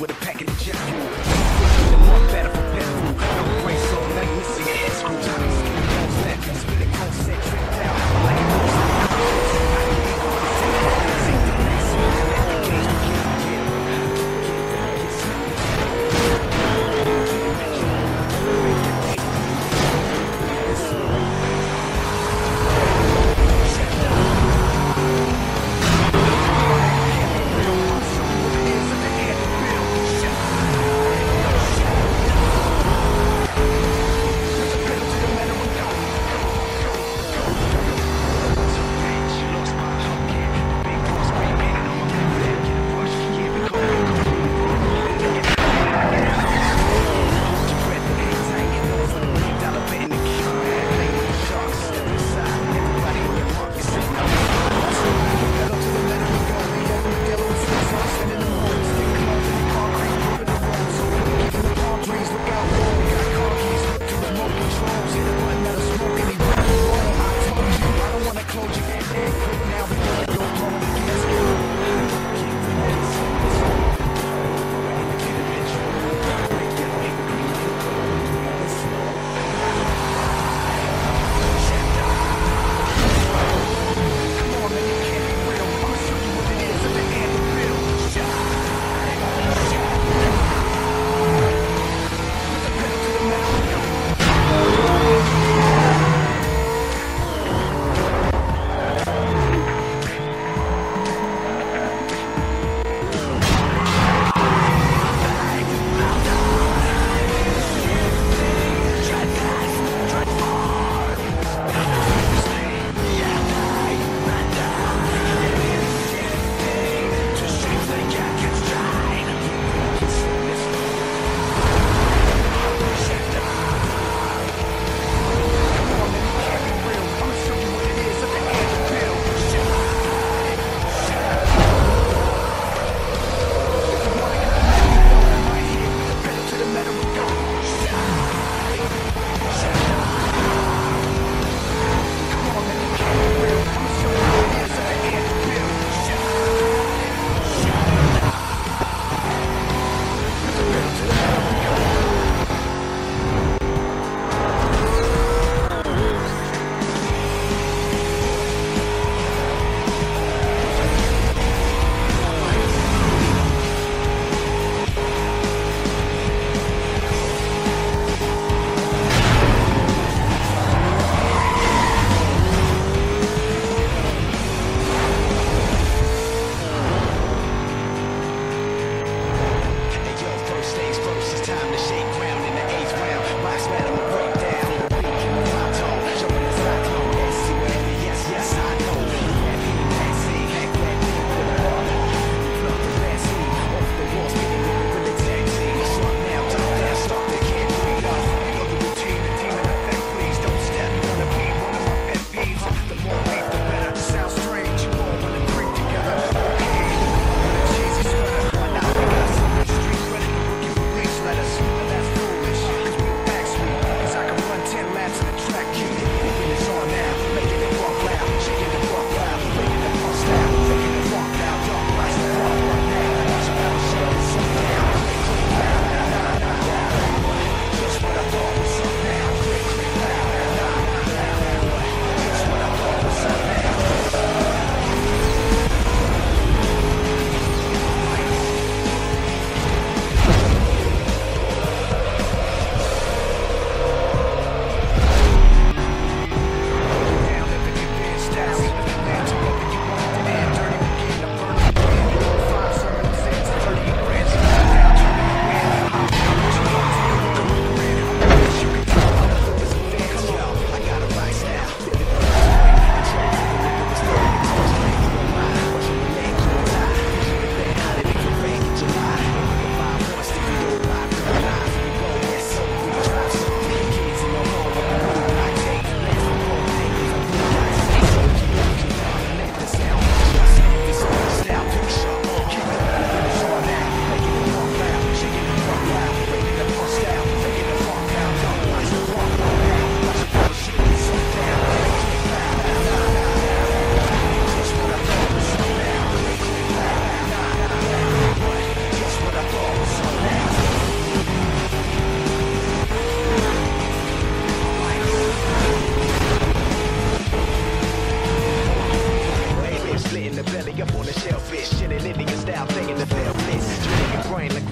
with a pack of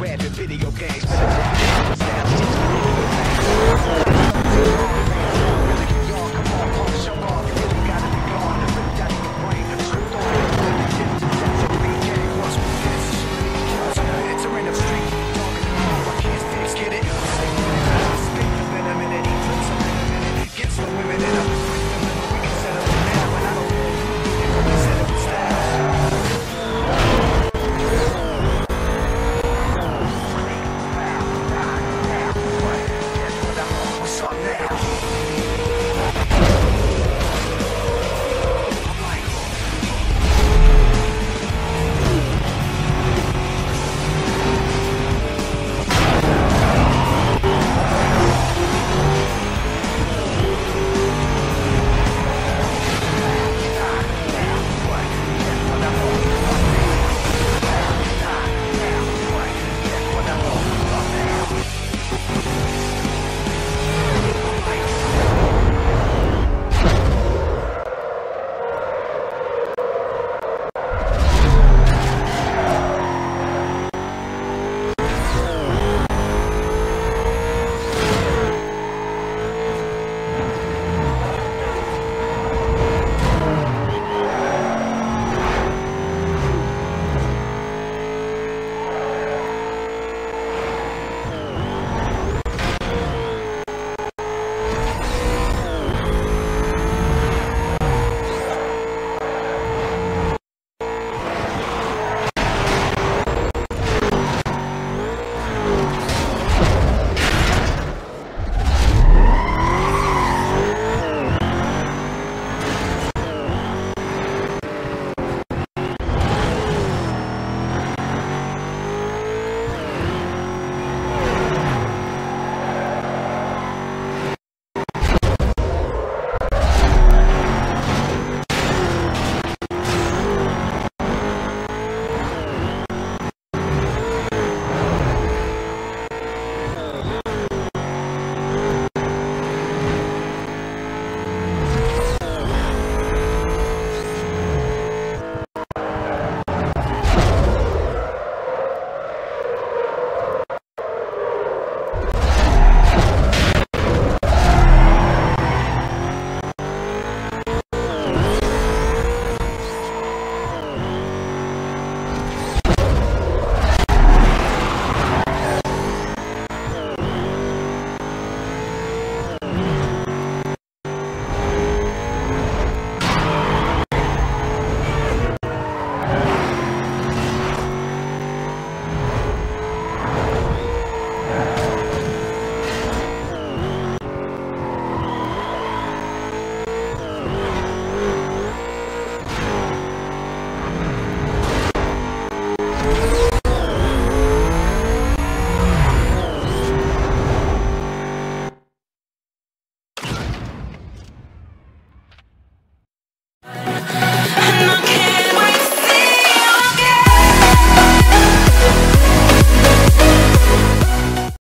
rapping video games.